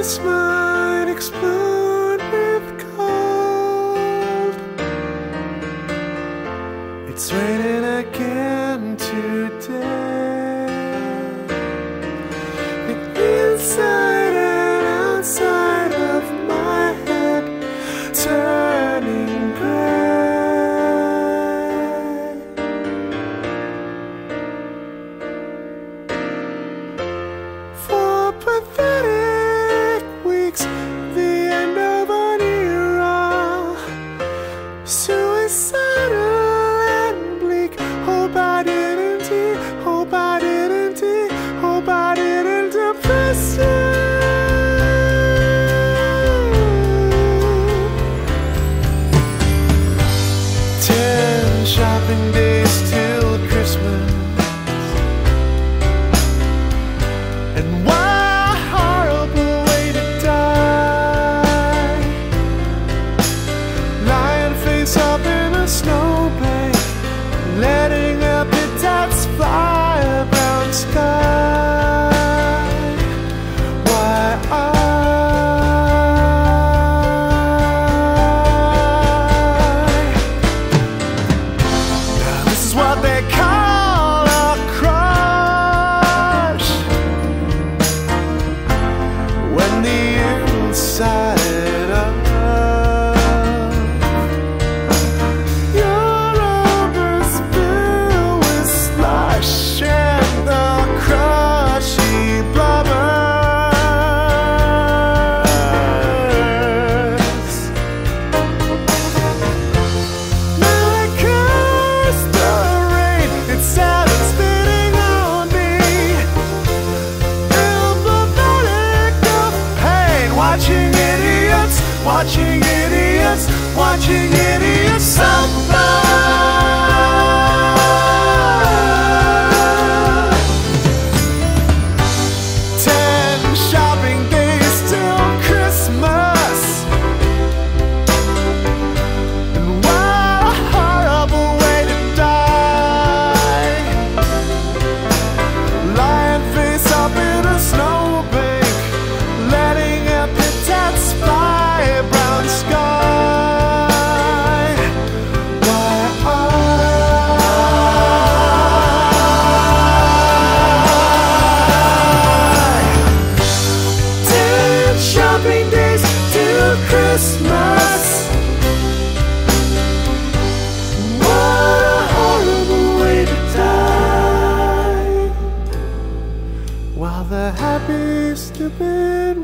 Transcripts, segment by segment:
This might explode with cold. It's raining. been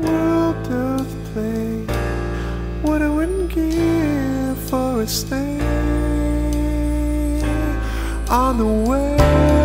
world of play. What I wouldn't give for a stay on the way.